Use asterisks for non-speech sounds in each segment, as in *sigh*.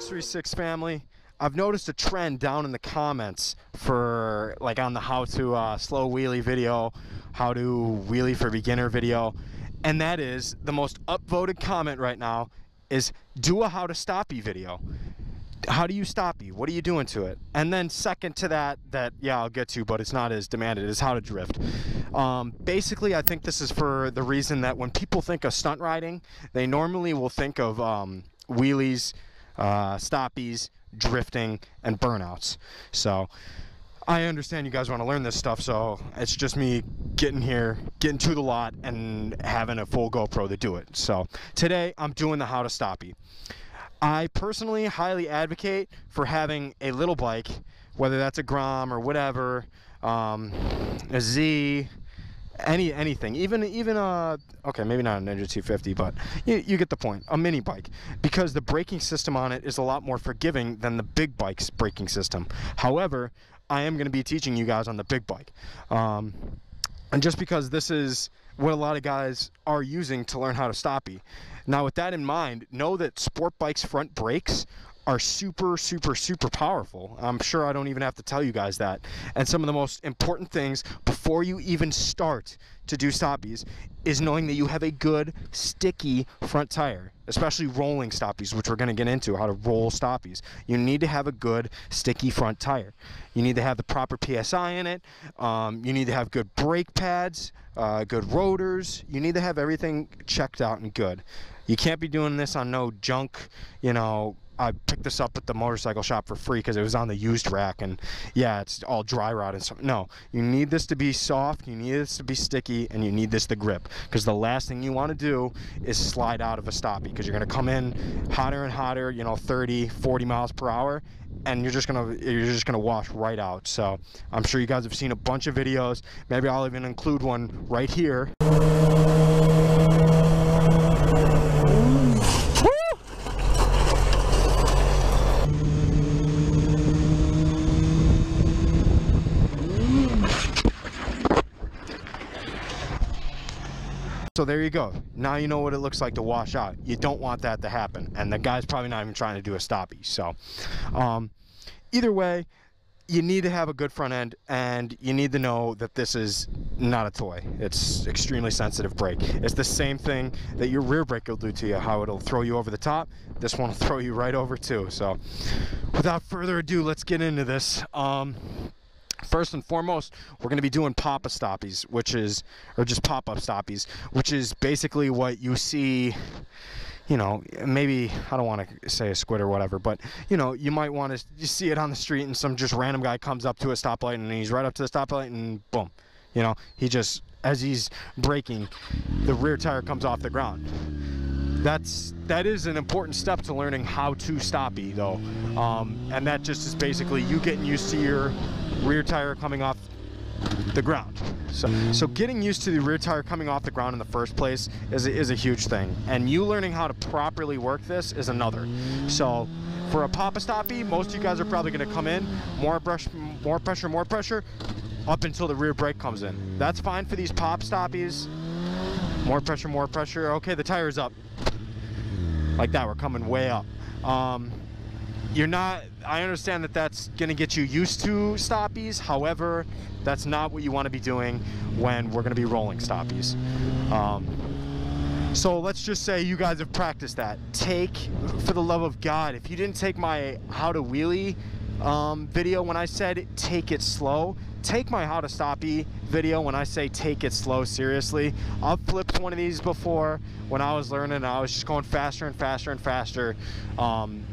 636 family. I've noticed a trend down in the comments for like on the how to uh, slow wheelie video, how to wheelie for beginner video, and that is the most upvoted comment right now is do a how to stoppie video. How do you stoppie? What are you doing to it? And then second to that, that yeah I'll get to, but it's not as demanded, is how to drift. Um, basically, I think this is for the reason that when people think of stunt riding, they normally will think of um, wheelies, uh, stoppies, drifting, and burnouts. So I understand you guys want to learn this stuff, so it's just me getting here, getting to the lot, and having a full GoPro to do it. So today I'm doing the how to stoppie. I personally highly advocate for having a little bike, whether that's a Grom or whatever, um, a Z, any anything, even even a okay, maybe not a Ninja 250, but you, you get the point. A mini bike, because the braking system on it is a lot more forgiving than the big bike's braking system. However, I am going to be teaching you guys on the big bike, um, and just because this is what a lot of guys are using to learn how to stoppie. Now, with that in mind, know that sport bikes front brakes are super, super, super powerful. I'm sure I don't even have to tell you guys that. And some of the most important things before you even start to do stoppies is knowing that you have a good, sticky front tire, especially rolling stoppies, which we're going to get into how to roll stoppies. You need to have a good, sticky front tire. You need to have the proper PSI in it. Um, you need to have good brake pads, uh, good rotors. You need to have everything checked out and good. You can't be doing this on no junk, you know, I picked this up at the motorcycle shop for free because it was on the used rack and yeah it's all dry rot and stuff no. You need this to be soft you need this to be sticky and you need this to grip because the last thing you want to do is slide out of a stoppie because you're going to come in hotter and hotter you know 30 40 miles per hour and you're just gonna you're just gonna wash right out. So i'm sure you guys have seen a bunch of videos. Maybe i'll even include one right here there you go. Now you know what it looks like to wash out. You don't want that to happen. And the guy's probably not even trying to do a stoppie. So um, either way, you need to have a good front end and you need to know that this is not a toy. It's extremely sensitive brake. It's the same thing that your rear brake will do to you, how it'll throw you over the top. This one will *laughs* throw you right over too. So without further ado, let's get into this. Um, First and foremost, we're going to be doing pop-up stoppies, which is, or just pop-up stoppies, which is basically what you see, you know, maybe, I don't want to say a squid or whatever, but, you know, you might want to you see it on the street and some just random guy comes up to a stoplight and he's right up to the stoplight and boom, you know, he just, as he's braking, the rear tire comes off the ground. That's that is an important step to learning how to stoppie though. Um, and that just is basically you getting used to your rear tire coming off the ground. So, so getting used to the rear tire coming off the ground in the first place is a, is a huge thing. And you learning how to properly work this is another. So for a pop stoppie, most of you guys are probably going to come in, more, brush, more pressure, more pressure, up until the rear brake comes in. That's fine for these pop stoppies. More pressure, more pressure. Okay, the tire's up. Like that, we're coming way up. Um, you're not i understand that that's going to get you used to stoppies. However that's not what you want to be doing when we're going to be rolling stoppies. Um, so let's just say you guys have practiced that. Take for the love of god if you didn't take my how to wheelie um, video when i said take it slow take my how to stoppie video when i say take it slow seriously. I've flipped one of these before when i was learning i was just going faster and faster and faster. Um,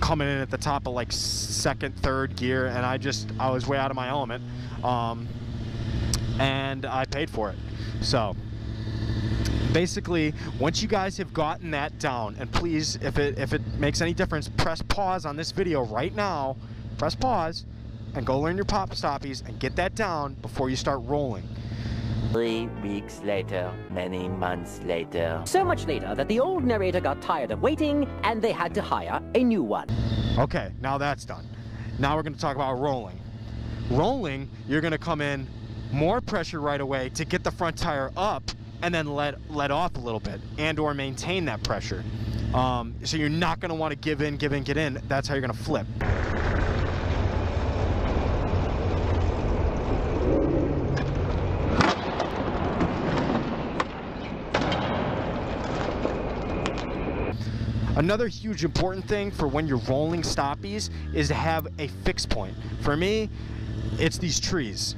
coming in at the top of like second, third gear, and I just I was way out of my element, um, and I paid for it. So basically, once you guys have gotten that down, and please, if it if it makes any difference, press pause on this video right now. Press pause, and go learn your pop stoppies and get that down before you start rolling. Three weeks later, many months later. So much later that the old narrator got tired of waiting and they had to hire a new one. Okay, now that's done. Now we're going to talk about rolling. Rolling, you're going to come in more pressure right away to get the front tire up and then let let off a little bit and or maintain that pressure. Um, so you're not going to want to give in, give in, get in. That's how you're going to flip. Another huge important thing for when you're rolling stoppies is to have a fixed point. For me, it's these trees.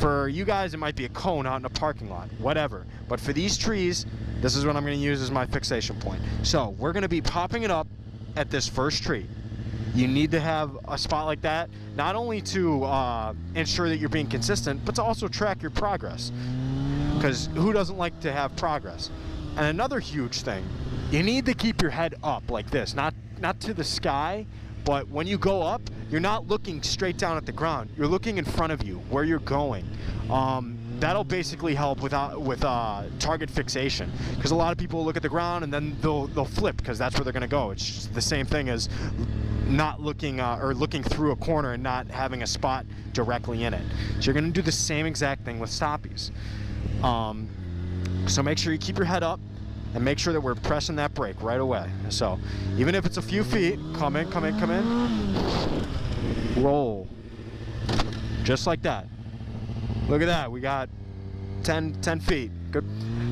For you guys, it might be a cone out in a parking lot, whatever. But for these trees, this is what I'm going to use as my fixation point. So we're going to be popping it up at this first tree. You need to have a spot like that, not only to uh, ensure that you're being consistent, but to also track your progress. Because who doesn't like to have progress? And another huge thing, you need to keep your head up like this, not not to the sky, but when you go up, you're not looking straight down at the ground. You're looking in front of you, where you're going. Um, that'll basically help with with uh, target fixation, because a lot of people look at the ground and then they'll they'll flip because that's where they're going to go. It's the same thing as not looking uh, or looking through a corner and not having a spot directly in it. So you're going to do the same exact thing with stoppies. Um, so make sure you keep your head up and make sure that we're pressing that brake right away. So even if it's a few feet, come in, come in, come in, roll. Just like that. Look at that, we got 10, 10 feet. Good.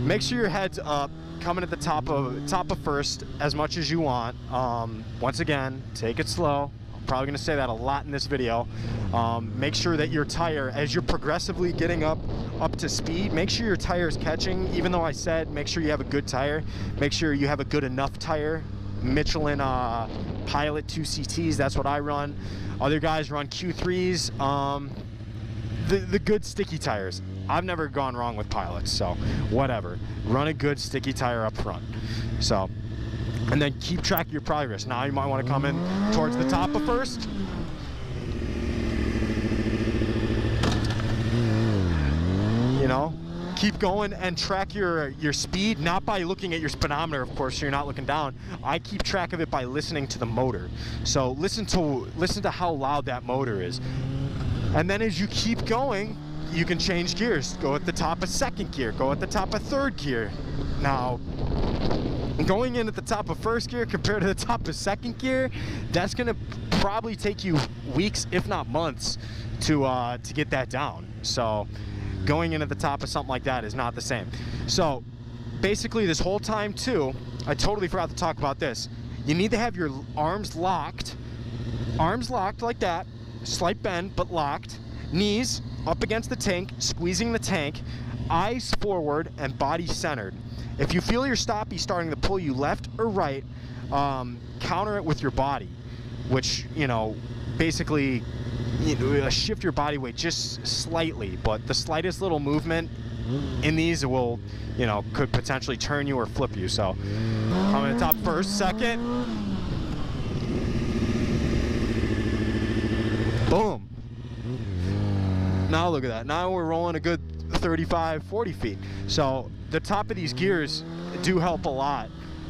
Make sure your head's up, coming at the top of top of first as much as you want. Um, once again, take it slow. Probably gonna say that a lot in this video. Um, make sure that your tire, as you're progressively getting up up to speed, make sure your tire is catching. Even though I said make sure you have a good tire, make sure you have a good enough tire. Michelin uh, Pilot 2CTs, that's what I run. Other guys run Q3s. Um, the, the good sticky tires. I've never gone wrong with pilots, so whatever. Run a good sticky tire up front. So, and then keep track of your progress. Now you might want to come in towards the top of first. You know, keep going and track your your speed not by looking at your speedometer of course so you're not looking down i keep track of it by listening to the motor so listen to listen to how loud that motor is and then as you keep going, you can change gears. Go at the top of second gear, go at the top of third gear. Now, going in at the top of first gear compared to the top of second gear, that's gonna probably take you weeks, if not months, to uh, to get that down. So, going in at the top of something like that is not the same. So, basically, this whole time too, I totally forgot to talk about this. You need to have your arms locked, arms locked like that, slight bend but locked, knees up against the tank, squeezing the tank, eyes forward and body centered. If you feel your stoppie starting to pull you left or right, um, counter it with your body, which, you know, basically you know, shift your body weight just slightly, but the slightest little movement in these will, you know, could potentially turn you or flip you. So, coming to top first, second, Boom. Now look at that. Now we're rolling a good 35, 40 feet. So the top of these gears do help a lot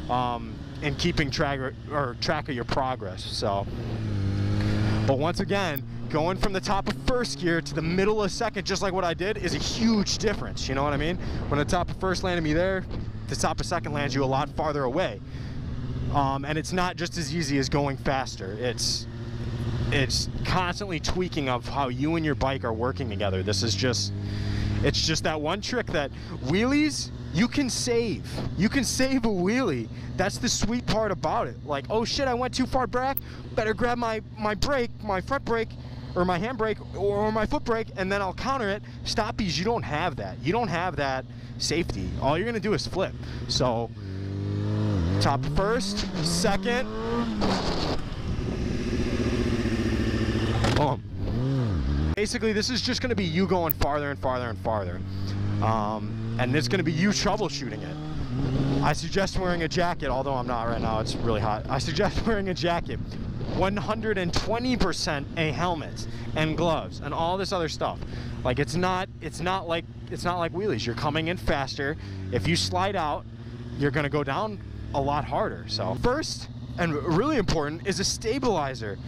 um, in keeping track or track of your progress. So, but once again, going from the top of first gear to the middle of second, just like what I did, is a huge difference. You know what I mean? When the top of first landed me there, the top of second lands you a lot farther away. Um, and it's not just as easy as going faster. It's it's constantly tweaking of how you and your bike are working together. This is just, it's just that one trick that wheelies, you can save. You can save a wheelie. That's the sweet part about it. Like, oh shit, I went too far back. Better grab my, my brake, my front brake, or my handbrake, or my foot brake, and then I'll counter it. Stoppies, you don't have that. You don't have that safety. All you're gonna do is flip. So, top first, second, Boom. Basically, this is just going to be you going farther and farther and farther. Um, and it's going to be you troubleshooting it. I suggest wearing a jacket, although I'm not right now, it's really hot. I suggest *laughs* wearing a jacket. 120% a helmet and gloves and all this other stuff. Like it's not it's not like it's not like wheelies. You're coming in faster. If you slide out, you're going to go down a lot harder. So, first and really important is a stabilizer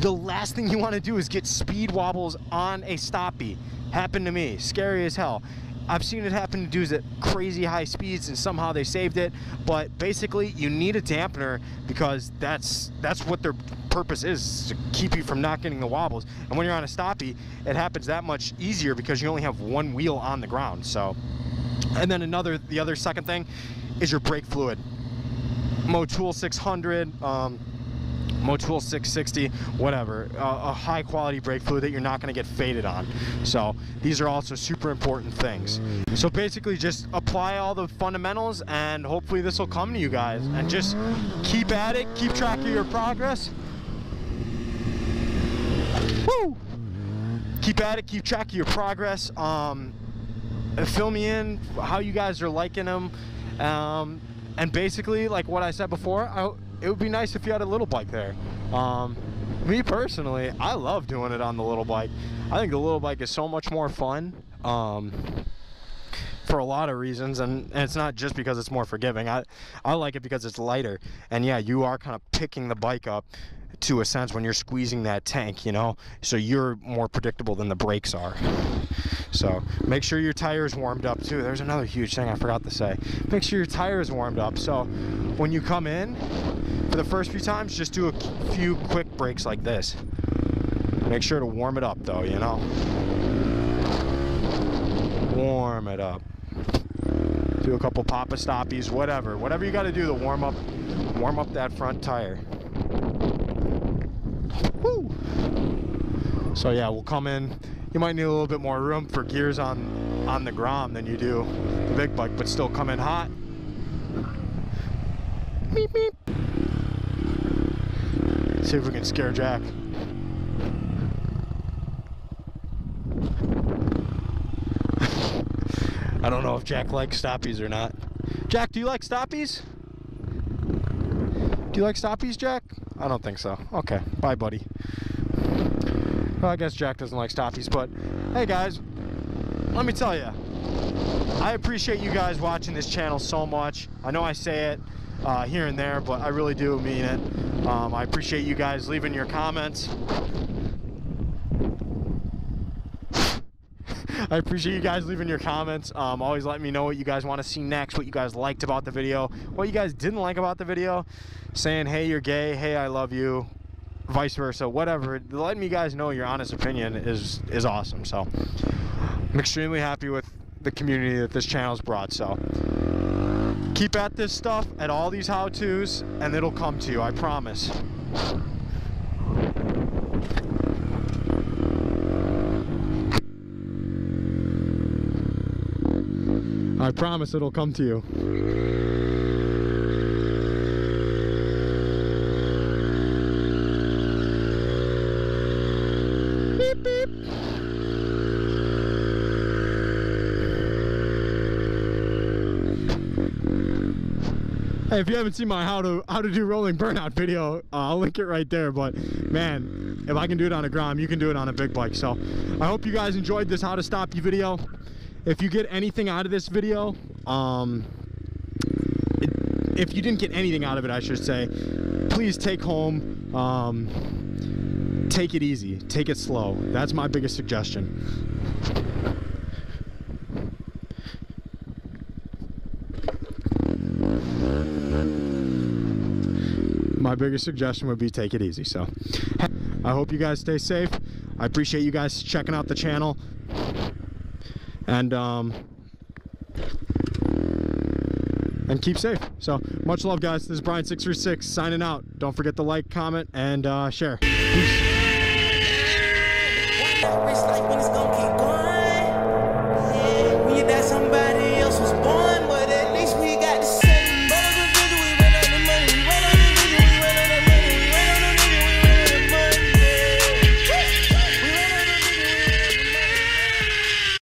the last thing you want to do is get speed wobbles on a stoppie. Happened to me, scary as hell. I've seen it happen to dudes at crazy high speeds and somehow they saved it. But basically, you need a dampener because that's that's what their purpose is, to keep you from not getting the wobbles. And when you're on a stoppie, it happens that much easier because you only have one wheel on the ground. So, and then another, the other second thing is your brake fluid. Motul 600. Um, Motul 660, whatever, uh, a high quality brake fluid that you're not going to get faded on. So these are also super important things. So basically just apply all the fundamentals and hopefully this will come to you guys and just keep at it, keep track of your progress. Woo! Keep at it, keep track of your progress. Um, fill me in how you guys are liking them. Um, and basically, like what I said before, I, it would be nice if you had a little bike there. Um, me personally, I love doing it on the little bike. I think the little bike is so much more fun. Um, for a lot of reasons and, and, it's not just because it's more forgiving I, I like it because it's lighter and yeah you are kind of picking the bike up to a sense when you're squeezing that tank you know? So you're more predictable than the brakes are. So make sure your tires warmed up too. There's another huge thing I forgot to say. Make sure your tires warmed up. So when you come in for the first few times just do a few quick brakes like this. Make sure to warm it up though you know? Warm it up. Do a couple papa stoppies, whatever. Whatever you got to do to warm up, warm up that front tire. Woo! So yeah, we'll come in. You might need a little bit more room for gears on on the Grom than you do the big bike, but still come in hot. See if we can scare Jack. *laughs* I don't know if Jack likes stoppies or not. Jack, do you like stoppies? Do you like stoppies, Jack? I don't think so. Okay, bye, buddy. Well, I guess Jack doesn't like stoppies, but hey, guys, let me tell you, I appreciate you guys watching this channel so much. I know I say it uh, here and there, but I really do mean it. Um, I appreciate you guys leaving your comments. I appreciate you guys leaving your comments. Um, always let me know what you guys want to see next, what you guys liked about the video, what you guys didn't like about the video. Saying, hey, you're gay, hey, I love you, vice versa, whatever. Letting me guys know your honest opinion is, is awesome. So I'm extremely happy with the community that this channel's brought. So keep at this stuff, at all these how-tos, and it'll come to you, I promise. I promise it'll come to you. Hey, if you haven't seen my how to how to do rolling burnout video, uh, I'll link it right there. But man, if I can do it on a Grom, you can do it on a big bike. So I hope you guys enjoyed this how to stoppie video if you get anything out of this video um, if you didn't get anything out of it I should say please take home um, take it easy. Take it slow. That's my biggest suggestion. My biggest suggestion would be take it easy so. I hope you guys stay safe. I appreciate you guys checking out the channel and um, and keep safe. So much love, guys. This is Brian six three six signing out. Don't forget to like, comment, and uh, share. Peace.